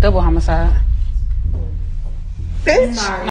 Double homicide. Bitch.